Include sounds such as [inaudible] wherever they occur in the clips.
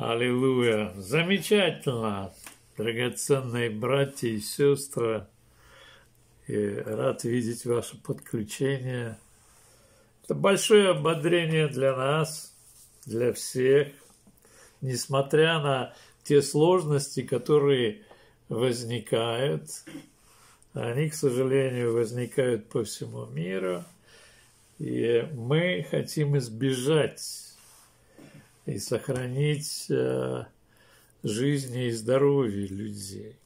Аллилуйя. Замечательно, драгоценные братья и сестры. И рад видеть ваше подключение. Это большое ободрение для нас, для всех. Несмотря на те сложности, которые возникают, они, к сожалению, возникают по всему миру. И мы хотим избежать и сохранить э, жизни и здоровье людей.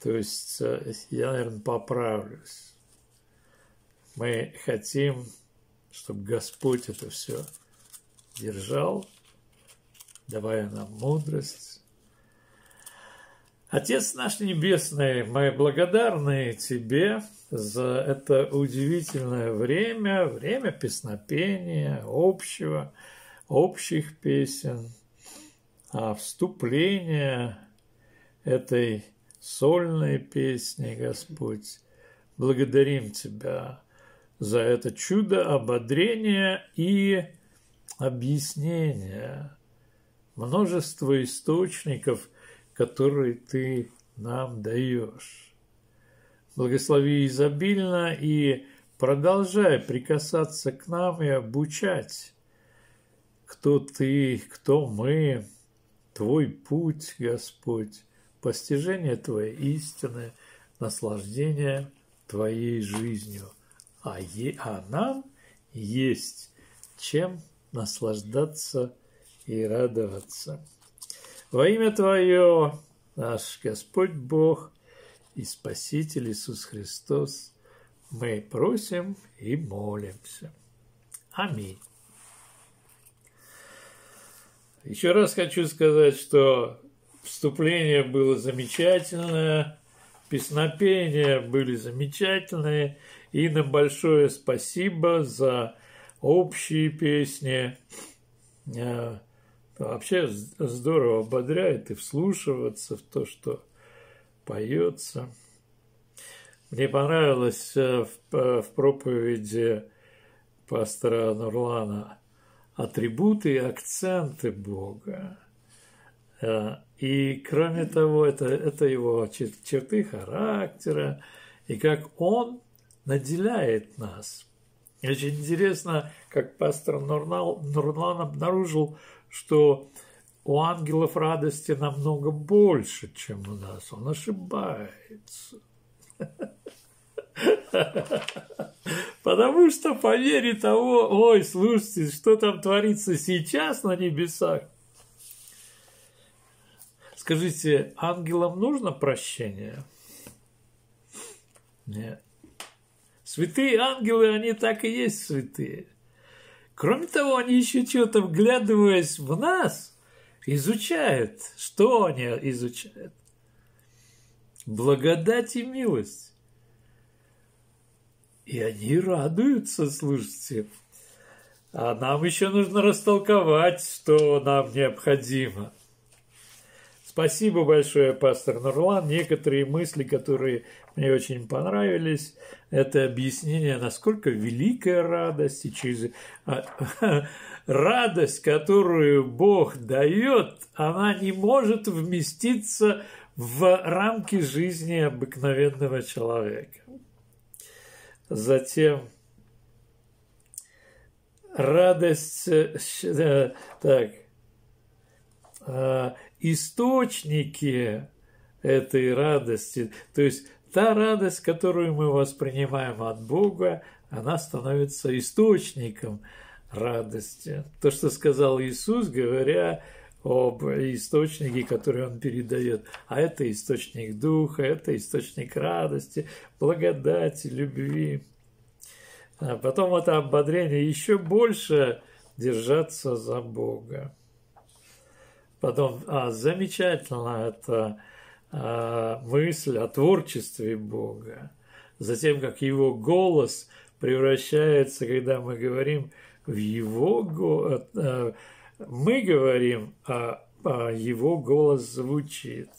То есть э, я, наверное, поправлюсь. Мы хотим, чтобы Господь это все держал, давая нам мудрость. Отец наш Небесный, мы благодарны Тебе за это удивительное время, время песнопения, общего, общих песен, а вступление этой сольной песни, Господь, благодарим Тебя за это чудо ободрения и объяснения, множество источников, которые Ты нам даешь. Благослови изобильно и продолжай прикасаться к нам и обучать кто ты, кто мы, твой путь, Господь, постижение твоей истины, наслаждение твоей жизнью. А, е, а нам есть чем наслаждаться и радоваться. Во имя Твое, наш Господь Бог и Спаситель Иисус Христос, мы просим и молимся. Аминь. Еще раз хочу сказать, что вступление было замечательное, песнопения были замечательные. И на большое спасибо за общие песни. Э, вообще здорово ободряет и вслушиваться в то, что поется. Мне понравилось э, в проповеди пастора Нурлана атрибуты и акценты Бога. Э, и кроме того, это, это его черты характера, и как он наделяет нас. Очень интересно, как пастор Нурлан, Нурлан обнаружил, что у ангелов радости намного больше, чем у нас. Он ошибается. [laughs] Потому что по мере того, ой, слушайте, что там творится сейчас на небесах. Скажите, ангелам нужно прощение? Нет. Святые ангелы, они так и есть святые. Кроме того, они еще что-то, вглядываясь в нас, изучают. Что они изучают? Благодать и милость. И они радуются, слушайте. А нам еще нужно растолковать, что нам необходимо. Спасибо большое, пастор Нурлан. Некоторые мысли, которые мне очень понравились, это объяснение, насколько великая радость и через а, [laughs] радость, которую Бог дает, она не может вместиться в рамки жизни обыкновенного человека. Затем радость, э, так, а, источники этой радости, то есть та радость, которую мы воспринимаем от Бога, она становится источником радости. То, что сказал Иисус, говоря об источнике, который он передает. А это источник духа, это источник радости, благодати, любви. А потом это ободрение еще больше держаться за Бога. Потом, а, замечательно это а, мысль о творчестве Бога. Затем, как Его голос превращается, когда мы говорим в Его голос, а, мы говорим, а, а его голос звучит.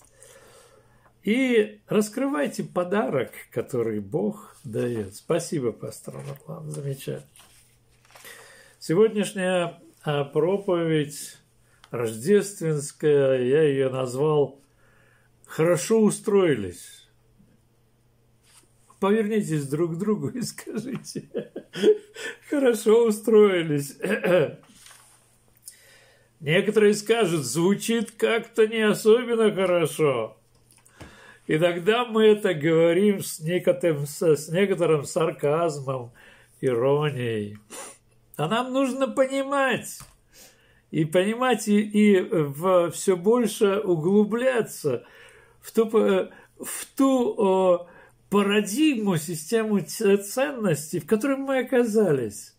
И раскрывайте подарок, который Бог дает. Спасибо, пастор Нурлан, замечательно. Сегодняшняя а, проповедь рождественская, я ее назвал «Хорошо устроились». Повернитесь друг к другу и скажите «Хорошо устроились». Некоторые скажут, звучит как-то не особенно хорошо. Иногда мы это говорим с некоторым, с некоторым сарказмом, иронией. А нам нужно понимать, и понимать, и, и в, все больше углубляться в ту, в ту о, парадигму, систему ценностей, в которой мы оказались.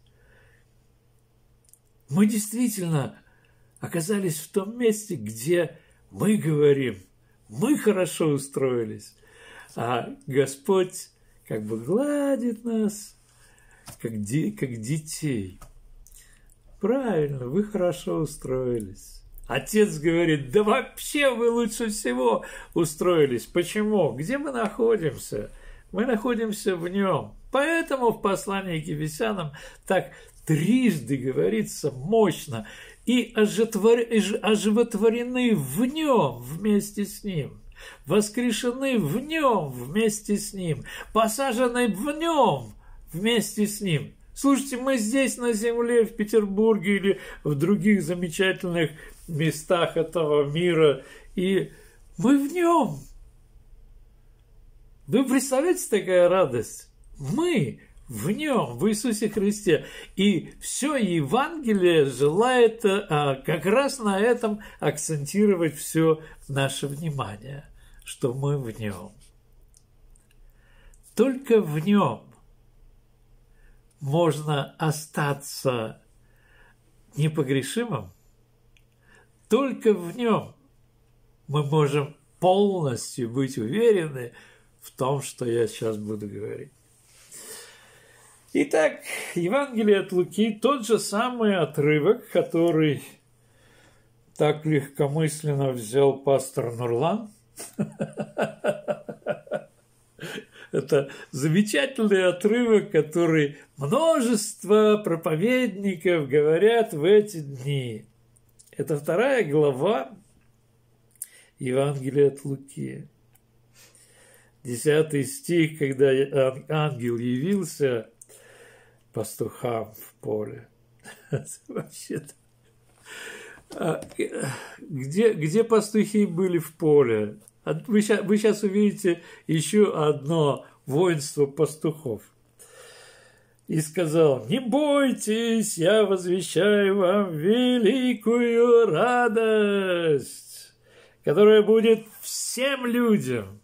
Мы действительно оказались в том месте, где мы говорим, мы хорошо устроились, а Господь как бы гладит нас, как, де, как детей. Правильно, вы хорошо устроились. Отец говорит, да вообще вы лучше всего устроились. Почему? Где мы находимся? Мы находимся в нем. Поэтому в послании к Ефесянам так трижды говорится мощно и оживотворены в нем вместе с ним, воскрешены в нем вместе с ним, посажены в нем вместе с ним. Слушайте, мы здесь на земле, в Петербурге или в других замечательных местах этого мира, и мы в нем. Вы представляете такая радость? Мы в нем, в Иисусе Христе. И все Евангелие желает а, как раз на этом акцентировать все наше внимание, что мы в нем. Только в нем можно остаться непогрешимым, только в нем мы можем полностью быть уверены в том, что я сейчас буду говорить. Итак, Евангелие от Луки – тот же самый отрывок, который так легкомысленно взял пастор Нурлан. [laughs] Это замечательный отрывок, который множество проповедников говорят в эти дни. Это вторая глава Евангелия от Луки. Десятый стих, когда ангел явился пастухам в поле. [laughs] Вообще-то. А, где, где пастухи были в поле? Вы сейчас, вы сейчас увидите еще одно воинство пастухов. И сказал, не бойтесь, я возвещаю вам великую радость, которая будет всем людям.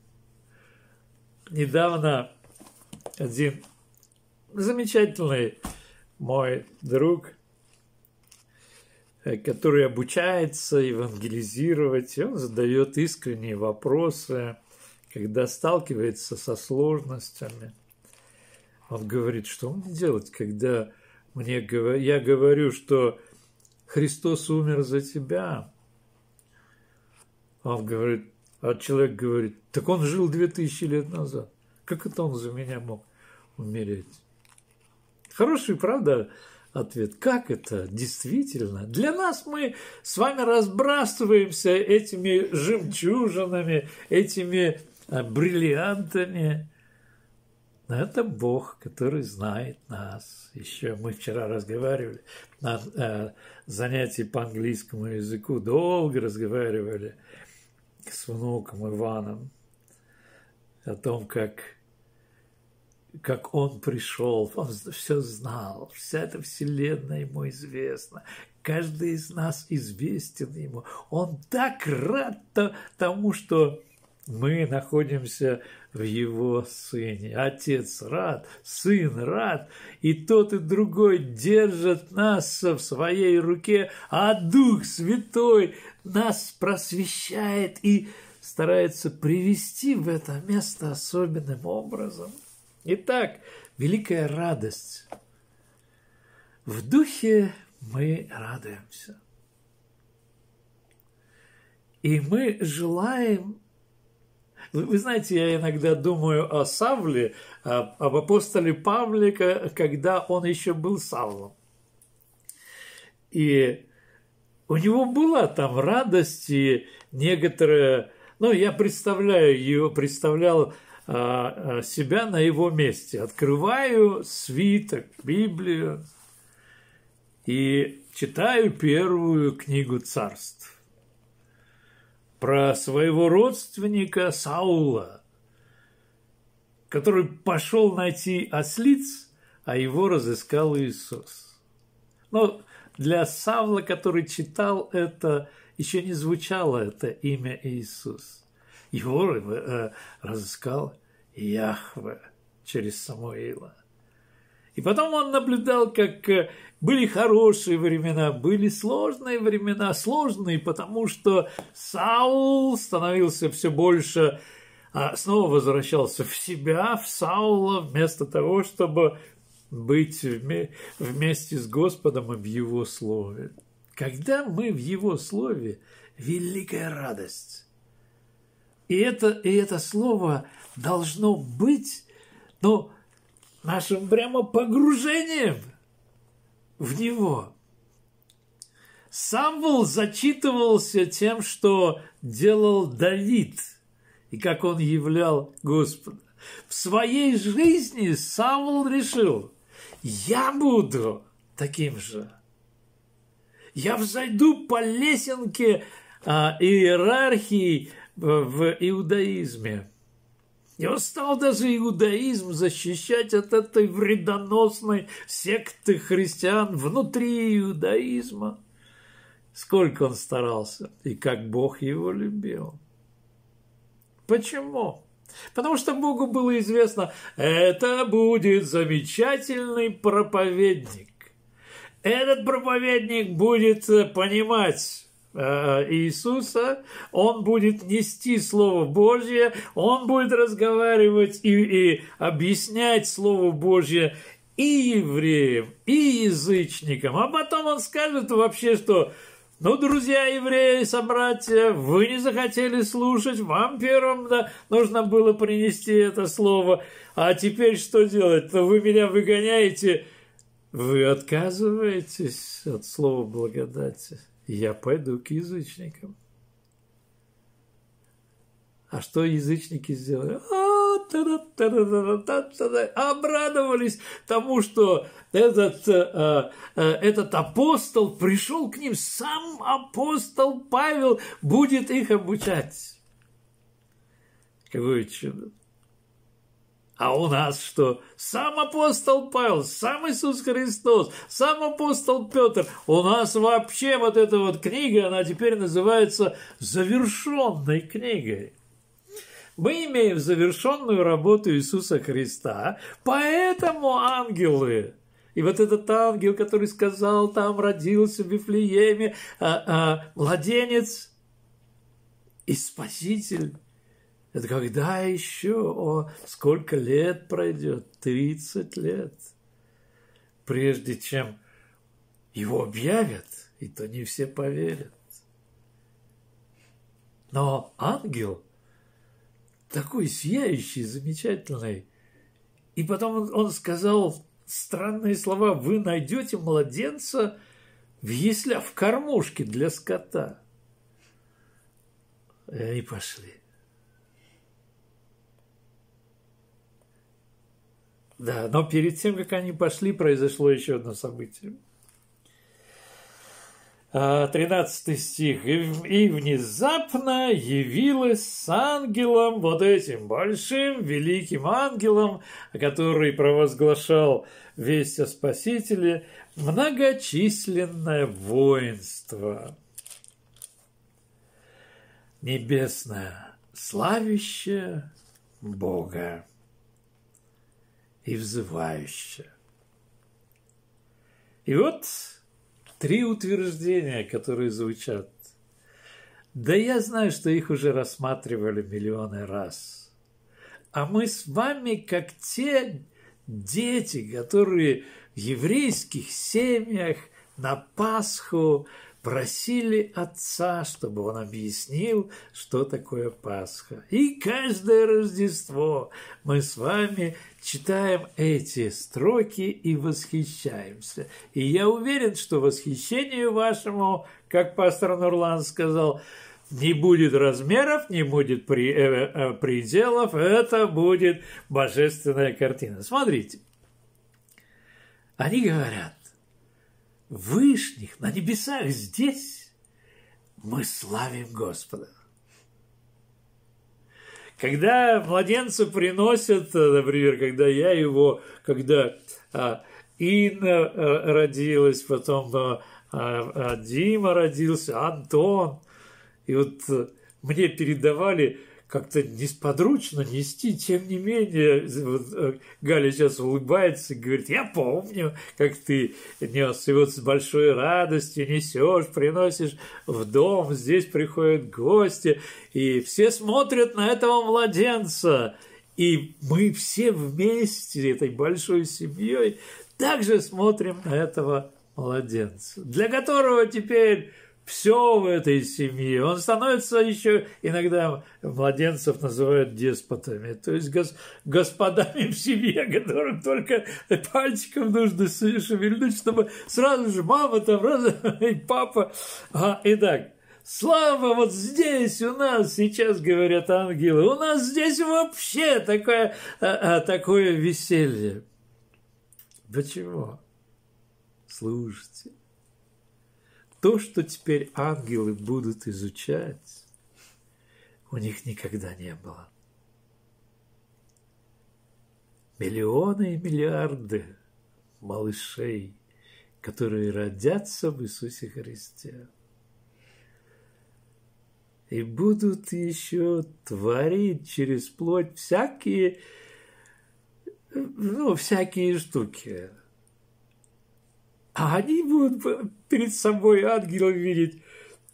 Недавно один замечательный мой друг, э, который обучается евангелизировать, и он задает искренние вопросы, когда сталкивается со сложностями. Он говорит, что мне делать, когда мне, я говорю, что Христос умер за тебя. Он говорит, а человек говорит, так он жил две тысячи лет назад. Как это он за меня мог умереть? Хороший, правда, ответ. Как это? Действительно. Для нас мы с вами разбрасываемся этими жемчужинами, этими а, бриллиантами. Но это Бог, который знает нас. Еще мы вчера разговаривали на э, занятии по английскому языку, долго разговаривали с внуком Иваном о том, как как он пришел, он все знал, вся эта вселенная ему известна, каждый из нас известен ему. Он так рад тому, что мы находимся в его сыне. Отец рад, сын рад, и тот и другой держат нас в своей руке, а Дух Святой нас просвещает и старается привести в это место особенным образом – Итак, великая радость. В духе мы радуемся. И мы желаем... Вы знаете, я иногда думаю о Савле, об апостоле Павле, когда он еще был Савлом. И у него была там радость и некоторая, ну, я представляю ее, представлял себя на его месте. Открываю свиток, Библию и читаю первую книгу царств про своего родственника Саула, который пошел найти ослиц, а его разыскал Иисус. Но для Савла, который читал это, еще не звучало это имя Иисус. Его э, разыскал Яхве через Самуила. И потом он наблюдал, как э, были хорошие времена, были сложные времена, сложные, потому что Саул становился все больше, а снова возвращался в себя, в Саула, вместо того, чтобы быть вместе с Господом и в Его Слове. Когда мы в Его Слове, великая радость. И это, и это Слово должно быть, ну, нашим прямо погружением в него. Самвел зачитывался тем, что делал Давид и как он являл Господа. В своей жизни Самвел решил, я буду таким же. Я взойду по лесенке а, иерархии в иудаизме. И он стал даже иудаизм защищать от этой вредоносной секты христиан внутри иудаизма. Сколько он старался и как Бог его любил. Почему? Потому что Богу было известно, это будет замечательный проповедник. Этот проповедник будет понимать Иисуса, он будет нести Слово Божье, он будет разговаривать и, и объяснять Слово Божье и евреям, и язычникам. А потом он скажет вообще, что ну, друзья евреи, собратья, вы не захотели слушать, вам первым да, нужно было принести это слово. А теперь что делать? То вы меня выгоняете, вы отказываетесь от слова благодати я пойду к язычникам. А что язычники сделали? Обрадовались тому, что этот, э, э, этот апостол пришел к ним, сам апостол Павел будет их обучать. Какое чудо. А у нас что? Сам апостол Павел, сам Иисус Христос, сам апостол Петр. У нас вообще вот эта вот книга, она теперь называется завершенной книгой. Мы имеем завершенную работу Иисуса Христа, поэтому ангелы и вот этот ангел, который сказал, там родился в Вифлееме а, а, младенец и Спаситель это когда еще? О, сколько лет пройдет? 30 лет. Прежде чем его объявят, и то не все поверят. Но ангел такой сияющий, замечательный. И потом он сказал странные слова. Вы найдете младенца в яслях, в кормушке для скота. И они пошли. Да, но перед тем, как они пошли, произошло еще одно событие. 13 а, стих. «И внезапно явилась с ангелом, вот этим большим, великим ангелом, который провозглашал весть о Спасителе, многочисленное воинство небесное, славящее Бога и взывающее. И вот три утверждения, которые звучат. Да я знаю, что их уже рассматривали миллионы раз. А мы с вами, как те дети, которые в еврейских семьях на Пасху просили Отца, чтобы Он объяснил, что такое Пасха. И каждое Рождество мы с вами читаем эти строки и восхищаемся. И я уверен, что восхищению вашему, как пастор Нурлан сказал, не будет размеров, не будет при, э, э, пределов, это будет божественная картина. Смотрите, они говорят, вышних, на небесах здесь мы славим Господа. Когда младенца приносят, например, когда я его, когда а, Инна а, родилась, потом а, а, Дима родился, Антон, и вот мне передавали как-то несподручно нести, тем не менее, вот, э, Галя сейчас улыбается и говорит, я помню, как ты нес, и вот с большой радостью несешь, приносишь в дом, здесь приходят гости, и все смотрят на этого младенца, и мы все вместе, этой большой семьей, также смотрим на этого младенца, для которого теперь все в этой семье. Он становится еще, иногда младенцев называют деспотами, то есть гос, господами в семье, [laughs] которым только пальчиком нужно шевельнуть, чтобы сразу же мама там, раз, и папа. А, итак, Слава вот здесь у нас, сейчас говорят ангелы, у нас здесь вообще такое, а, а, такое веселье. Почему? Слушайте, то, что теперь ангелы будут изучать, у них никогда не было. Миллионы и миллиарды малышей, которые родятся в Иисусе Христе. И будут еще творить через плоть всякие, ну, всякие штуки. А они будут перед собой ангела видеть.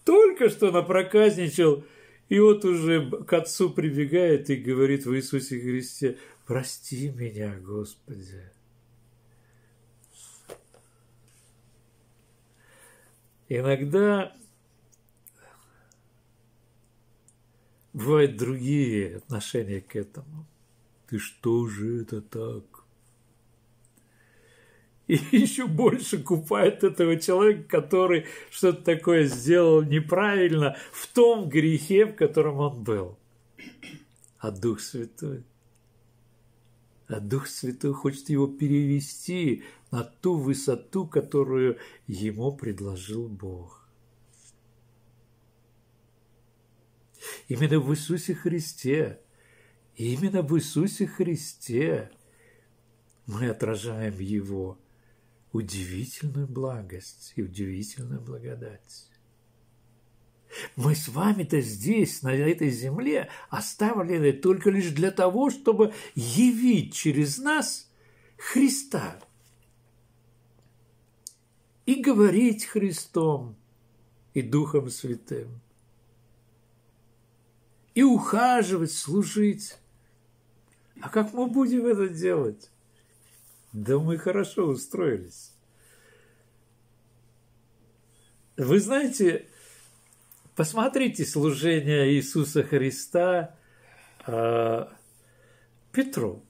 Только что напроказничал, и вот уже к отцу прибегает и говорит в Иисусе Христе, прости меня, Господи. Иногда бывают другие отношения к этому. Ты что же это так? [laughs] и еще больше купает этого человека, который что-то такое сделал неправильно в том грехе, в котором он был. А Дух Святой? А Дух Святой хочет его перевести на ту высоту, которую ему предложил Бог. Именно в Иисусе Христе, именно в Иисусе Христе мы отражаем Его – удивительную благость и удивительную благодать. Мы с вами-то здесь, на этой земле, оставлены только лишь для того, чтобы явить через нас Христа и говорить Христом и Духом Святым, и ухаживать, служить. А как мы будем это делать? Да мы хорошо устроились. Вы знаете, посмотрите служение Иисуса Христа э, Петру.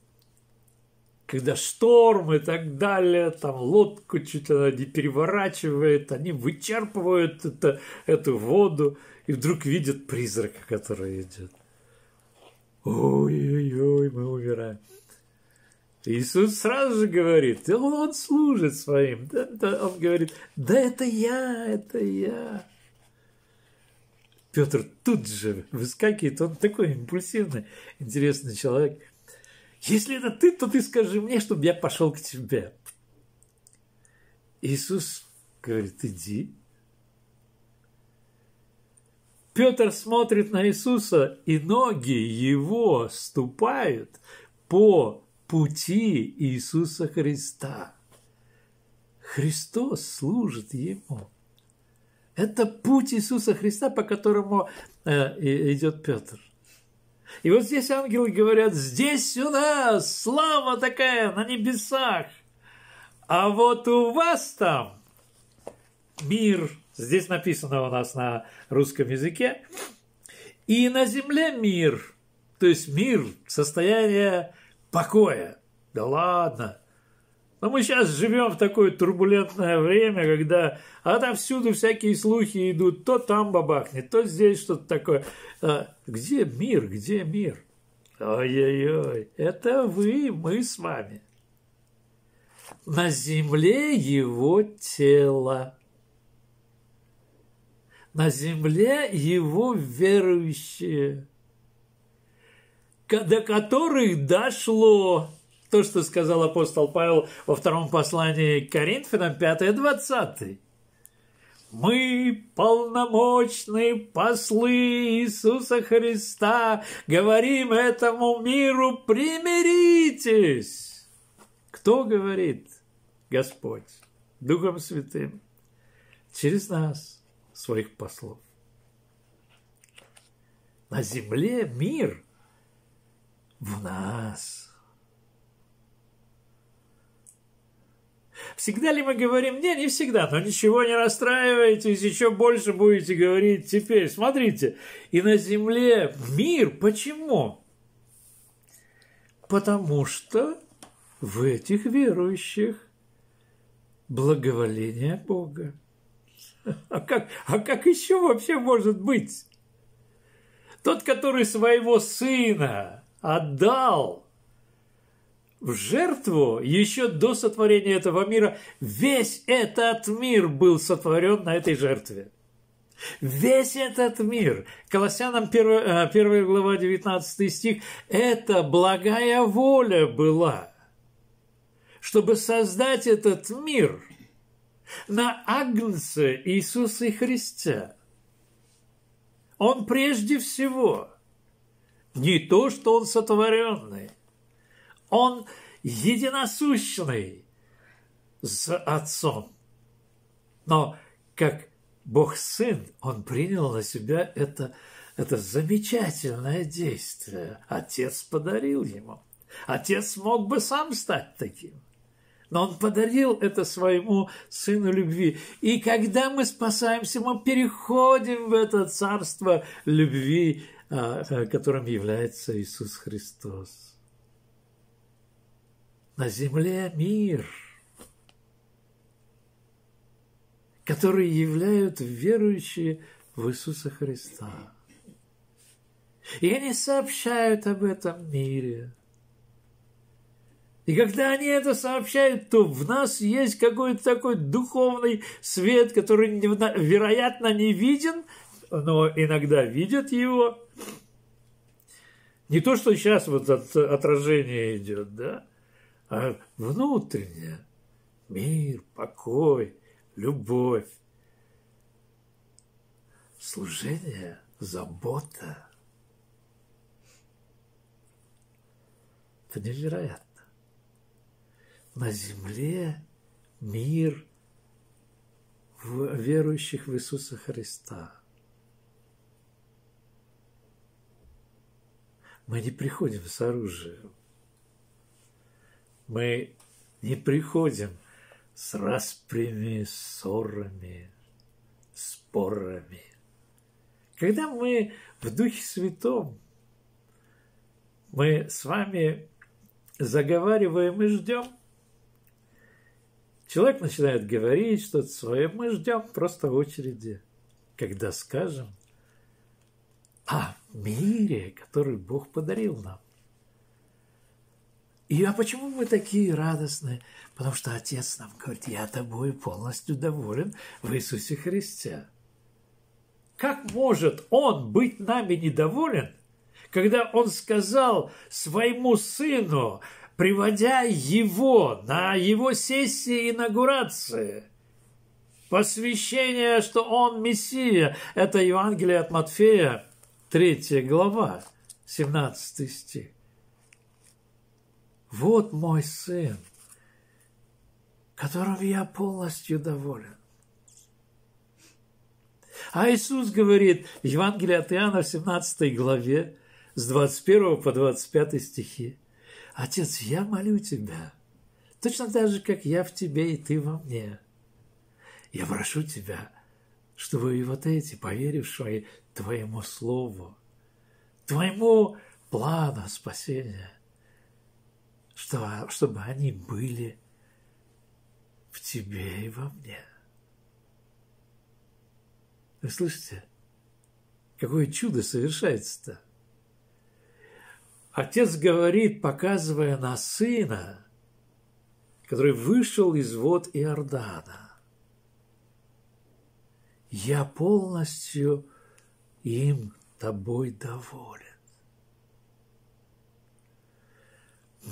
Когда шторм и так далее, там лодку чуть она не переворачивает, они вычерпывают это, эту воду и вдруг видят призрака, который идет. Ой-ой-ой, мы умираем. Иисус сразу же говорит, он, он служит своим. Да, да, он говорит, да это я, это я. Петр тут же выскакивает, он такой импульсивный, интересный человек. Если это ты, то ты скажи мне, чтобы я пошел к тебе. Иисус говорит, иди. Петр смотрит на Иисуса, и ноги его ступают по пути Иисуса Христа. Христос служит Ему. Это путь Иисуса Христа, по которому э, идет Петр. И вот здесь ангелы говорят, здесь у нас слава такая на небесах, а вот у вас там мир, здесь написано у нас на русском языке, и на земле мир, то есть мир, состояние покоя. Да ладно. Но мы сейчас живем в такое турбулентное время, когда отовсюду всякие слухи идут, то там бабахнет, то здесь что-то такое. А где мир, где мир? Ой-ой-ой, это вы, мы с вами. На земле его тело. На земле его верующие, до которых дошло то, что сказал апостол Павел во втором послании к Коринфянам 5-20. Мы полномочные послы Иисуса Христа, говорим этому миру, примиритесь. Кто говорит? Господь, Духом Святым, через нас, своих послов. На земле мир в нас – Всегда ли мы говорим? Не, не всегда, но ничего не расстраивайтесь, еще больше будете говорить теперь. Смотрите, и на земле мир. Почему? Потому что в этих верующих благоволение Бога. А как, а как еще вообще может быть? Тот, который своего сына отдал в жертву еще до сотворения этого мира. Весь этот мир был сотворен на этой жертве. Весь этот мир, Колоссянам 1, 1 э, глава 19 стих, это благая воля была, чтобы создать этот мир на Агнце Иисуса Христа. Он прежде всего не то, что он сотворенный, он единосущный с Отцом. Но как Бог Сын, Он принял на себя это, это замечательное действие. Отец подарил ему. Отец мог бы сам стать таким. Но он подарил это своему сыну любви. И когда мы спасаемся, мы переходим в это царство любви, которым является Иисус Христос на земле мир, который являют верующие в Иисуса Христа. И они сообщают об этом мире. И когда они это сообщают, то в нас есть какой-то такой духовный свет, который, вероятно, не виден, но иногда видят его. Не то, что сейчас вот от отражение идет, да, а внутреннее – мир, покой, любовь, служение, забота. Это невероятно. На земле мир верующих в Иисуса Христа. Мы не приходим с оружием. Мы не приходим с распрями, ссорами, спорами. Когда мы в Духе Святом, мы с вами заговариваем и ждем. Человек начинает говорить что-то свое, мы ждем просто в очереди, когда скажем о мире, который Бог подарил нам. И а почему мы такие радостные? Потому что Отец нам говорит, я тобой полностью доволен в Иисусе Христе. Как может Он быть нами недоволен, когда Он сказал своему сыну, приводя его на его сессии инаугурации, посвящение, что он Мессия, это Евангелие от Матфея, 3 глава, 17 стих. Вот мой сын, которым я полностью доволен. А Иисус говорит в Евангелии от Иоанна в 17 главе с 21 по 25 стихи. Отец, я молю Тебя, точно так же, как я в Тебе и Ты во мне. Я прошу Тебя, чтобы и вот эти, поверившие Твоему Слову, Твоему плану спасения, что, чтобы они были в Тебе и во мне. Вы слышите? Какое чудо совершается-то? Отец говорит, показывая на сына, который вышел из вод Иордана. Я полностью им тобой доволен.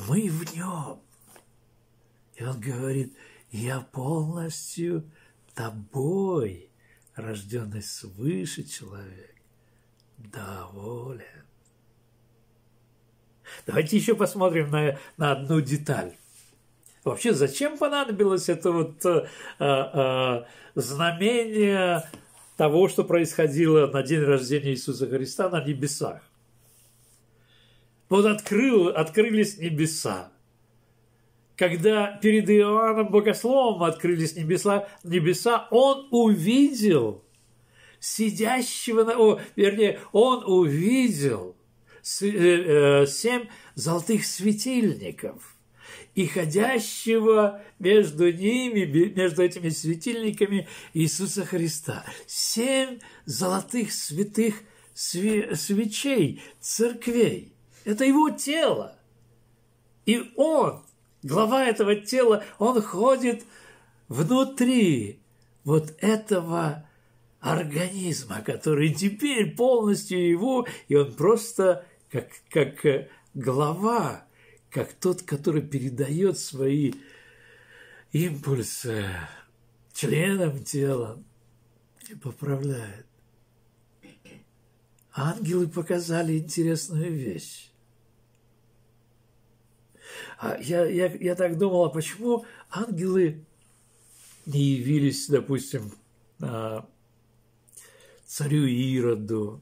Мы в нем. И он говорит, я полностью тобой, рожденный свыше человек, доволен. Давайте еще посмотрим на, на одну деталь. Вообще, зачем понадобилось это вот э, э, знамение того, что происходило на день рождения Иисуса Христа на небесах? Вот открыл, открылись небеса. Когда перед Иоанном Богословом открылись небеса, небеса, он увидел сидящего, на, о, вернее, он увидел э, э, семь золотых светильников и ходящего между ними, между этими светильниками Иисуса Христа. Семь золотых святых свечей, церквей. Это его тело. И он, глава этого тела, он ходит внутри вот этого организма, который теперь полностью его, и он просто как, как глава, как тот, который передает свои импульсы членам тела и поправляет. Ангелы показали интересную вещь. А я, я, я так думал, а почему ангелы не явились, допустим, а, царю Ироду?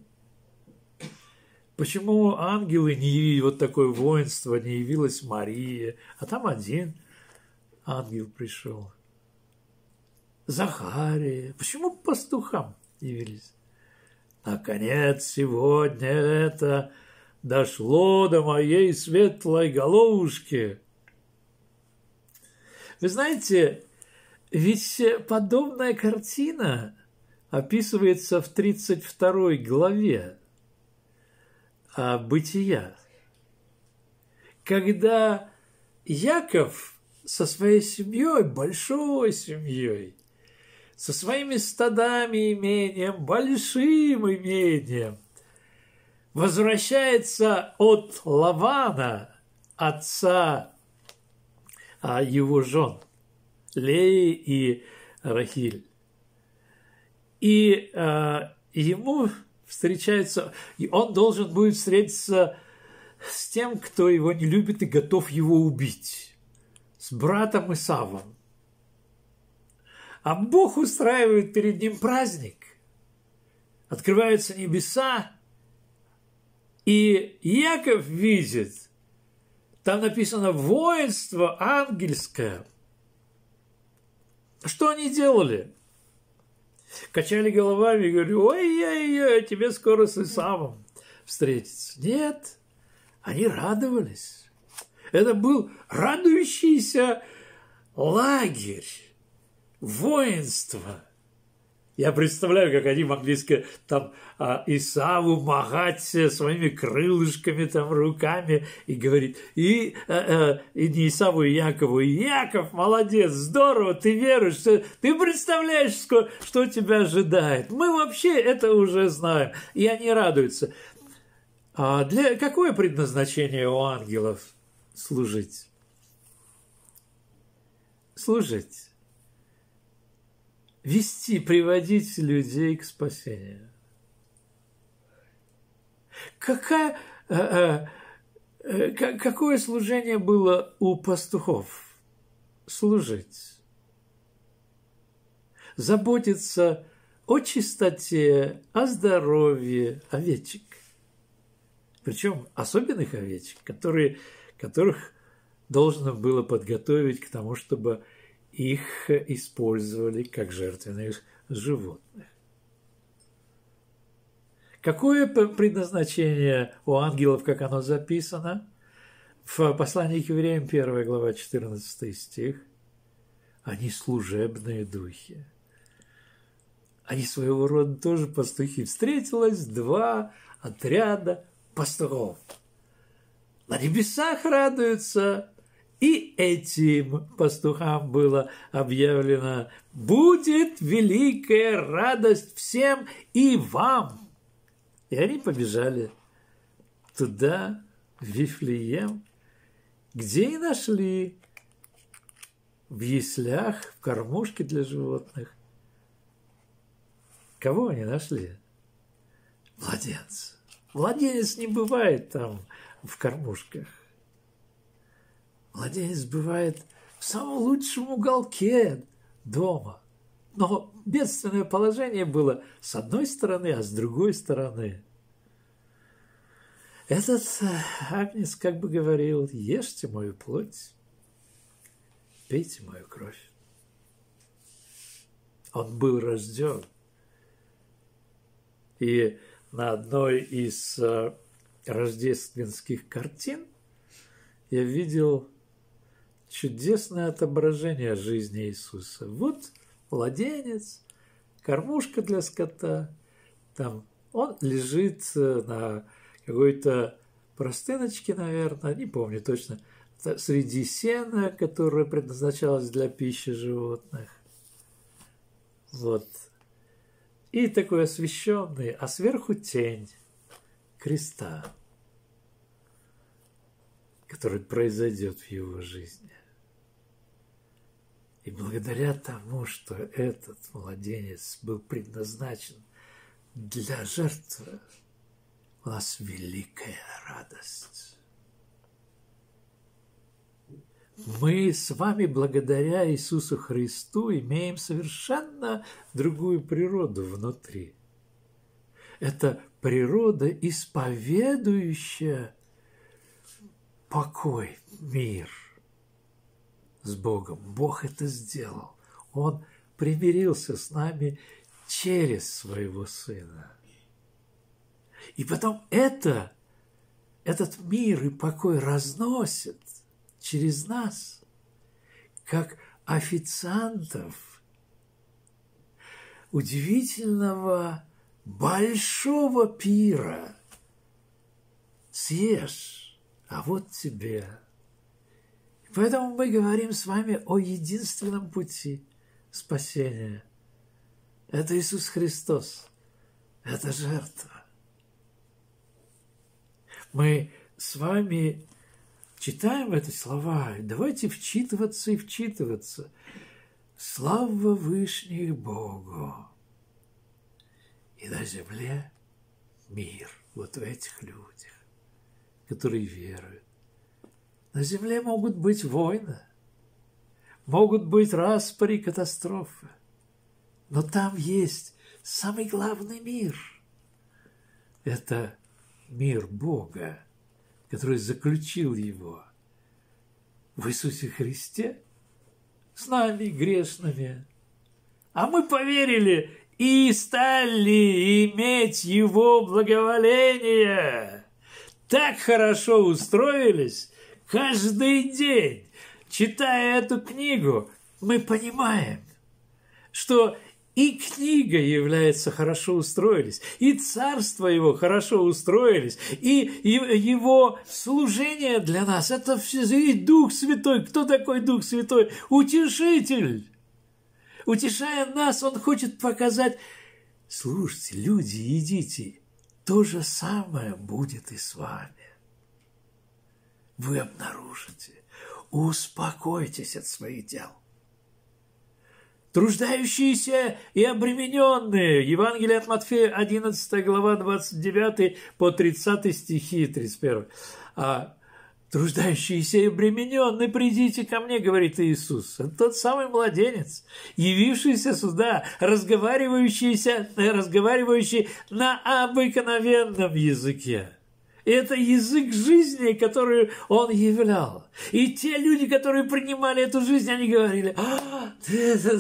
Почему ангелы не явили вот такое воинство, не явилась Мария, а там один ангел пришел. Захария. Почему пастухам явились? Наконец, сегодня это дошло до моей светлой головушки. Вы знаете, ведь подобная картина описывается в 32 главе а, «Бытия», когда Яков со своей семьей, большой семьей, со своими стадами имением, большим имением, возвращается от Лавана, отца а, его жен, Леи и Рахиль. И а, ему встречается, и он должен будет встретиться с тем, кто его не любит и готов его убить, с братом Исавом. А Бог устраивает перед ним праздник. Открываются небеса, и Яков видит, там написано воинство ангельское. Что они делали? Качали головами и говорили, ой-ой-ой, тебе скоро с Исавом встретиться. Нет, они радовались. Это был радующийся лагерь, воинство – я представляю, как они могли сказать, там а, Исаву махать своими крылышками, там, руками и говорить, и, а, а, и не Исаву, и Якову, и Яков, молодец, здорово, ты веришь, ты, ты представляешь, что, что тебя ожидает. Мы вообще это уже знаем. И они радуются. А для какое предназначение у ангелов служить? Служить вести, приводить людей к спасению. Какая, э, э, э какое служение было у пастухов? Служить. Заботиться о чистоте, о здоровье овечек. Причем особенных овечек, которые, которых должно было подготовить к тому, чтобы их использовали как жертвенных животных. Какое предназначение у ангелов, как оно записано? В послании к евреям 1 глава 14 стих. Они служебные духи. Они своего рода тоже пастухи. Встретилось два отряда пастухов. На небесах радуются, и этим пастухам было объявлено, будет великая радость всем и вам. И они побежали туда, в Вифлеем, где и нашли в яслях, в кормушке для животных. Кого они нашли? Младенца. Младенец не бывает там в кормушках. Младенец бывает в самом лучшем уголке дома. Но бедственное положение было с одной стороны, а с другой стороны. Этот э, Агнец как бы говорил, ешьте мою плоть, пейте мою кровь. Он был рожден. И на одной из э, рождественских картин я видел чудесное отображение жизни Иисуса. Вот младенец, кормушка для скота, там он лежит э, на какой-то простыночке, наверное, не помню точно, среди сена, которое предназначалось для пищи животных. Вот. И такой освещенный, а сверху тень креста, который произойдет в его жизни. И благодаря тому, что этот младенец был предназначен для жертвы, у нас великая радость. Мы с вами благодаря Иисусу Христу имеем совершенно другую природу внутри. Это природа, исповедующая покой, мир с Богом. Бог это сделал. Он примирился с нами через своего Сына. И потом это, этот мир и покой разносит через нас, как официантов удивительного большого пира. Съешь, а вот тебе. Поэтому мы говорим с вами о единственном пути спасения. Это Иисус Христос. Это жертва мы с вами читаем эти слова, давайте вчитываться и вчитываться. Слава Вышних Богу! И на земле мир вот в этих людях, которые веруют. На земле могут быть войны, могут быть распори, катастрофы, но там есть самый главный мир. Это мир Бога, который заключил его в Иисусе Христе с нами грешными. А мы поверили и стали иметь Его благоволение. Так хорошо устроились каждый день. Читая эту книгу, мы понимаем, что и книга является хорошо устроились, и царство его хорошо устроились, и его служение для нас – это все и Дух Святой. Кто такой Дух Святой? Утешитель. Утешая нас, Он хочет показать, слушайте, люди, идите, то же самое будет и с вами. Вы обнаружите, успокойтесь от своих дел труждающиеся и обремененные. Евангелие от Матфея, 11 глава, 29 по 30 стихи, 31. А труждающиеся и обремененные, придите ко мне, говорит Иисус. Это тот самый младенец, явившийся сюда, разговаривающийся, разговаривающий на обыкновенном языке. Это язык жизни, который он являл. И те люди, которые принимали эту жизнь, они говорили, а,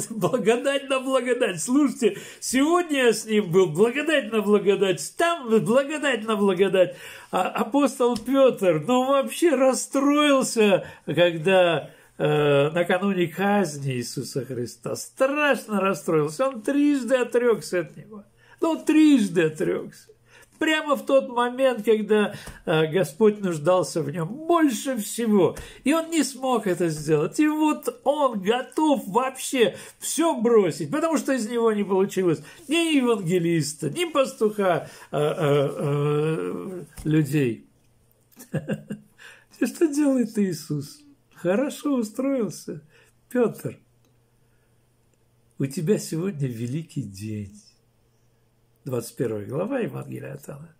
благодать на благодать. Слушайте, сегодня я с ним был, благодать на благодать, там благодать на благодать. А апостол Петр, ну, вообще расстроился, когда э, накануне казни Иисуса Христа. Страшно расстроился. Он трижды отрекся от него. Ну, трижды отрекся прямо в тот момент, когда э, Господь нуждался в нем больше всего. И он не смог это сделать. И вот он готов вообще все бросить, потому что из него не получилось ни евангелиста, ни пастуха а, а, людей. [laughs] И что делает Иисус? Хорошо устроился. Петр, у тебя сегодня великий день. 21 глава Евангелия от Иоанна.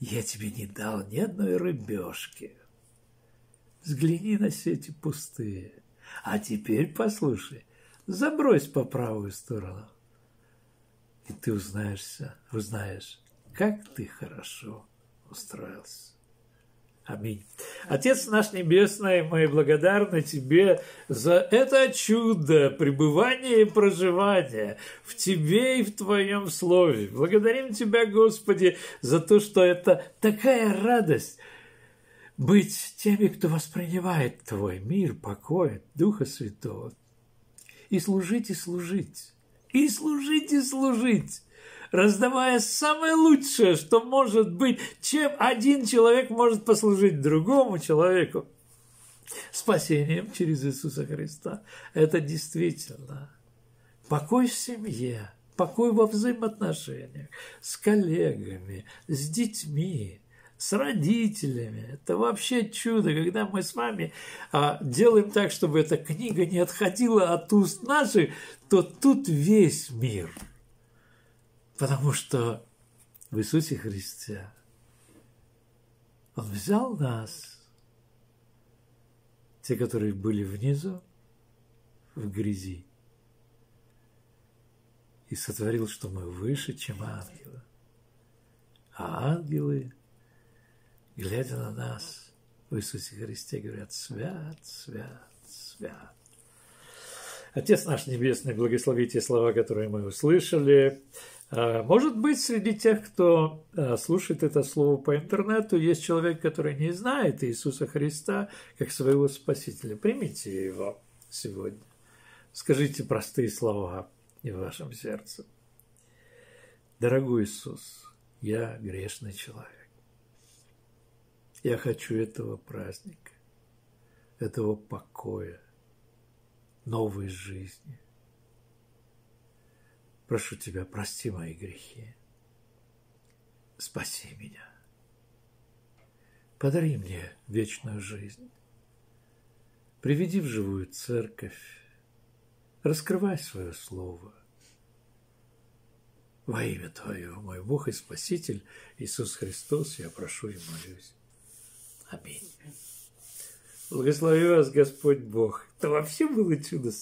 «Я тебе не дал ни одной рыбешки. Взгляни на сети пустые. А теперь послушай, забрось по правую сторону, и ты узнаешься, узнаешь, как ты хорошо устроился». Аминь. Отец наш Небесный, мы благодарны Тебе за это чудо пребывания и проживания в Тебе и в Твоем Слове. Благодарим Тебя, Господи, за то, что это такая радость быть теми, кто воспринимает Твой мир, покой, Духа Святого. И служить, и служить. И служить, и служить раздавая самое лучшее, что может быть, чем один человек может послужить другому человеку. Спасением через Иисуса Христа. Это действительно покой в семье, покой во взаимоотношениях с коллегами, с детьми, с родителями. Это вообще чудо, когда мы с вами а, делаем так, чтобы эта книга не отходила от уст наших, то тут весь мир – Потому что в Иисусе Христе Он взял нас, те, которые были внизу, в грязи, и сотворил, что мы выше, чем ангелы. А ангелы, глядя на нас в Иисусе Христе, говорят, свят, свят, свят. Отец наш Небесный, благословите слова, которые мы услышали. А, может быть, среди тех, кто а, слушает это слово по интернету, есть человек, который не знает Иисуса Христа как своего Спасителя. Примите его сегодня. Скажите простые слова в вашем сердце. Дорогой Иисус, я грешный человек. Я хочу этого праздника, этого покоя, новой жизни – Прошу Тебя, прости мои грехи. Спаси меня. Подари мне вечную жизнь. Приведи в живую церковь. Раскрывай свое слово. Во имя Твое, мой Бог и Спаситель Иисус Христос, я прошу и молюсь. Аминь. Благослови вас Господь Бог. Это вообще было чудо.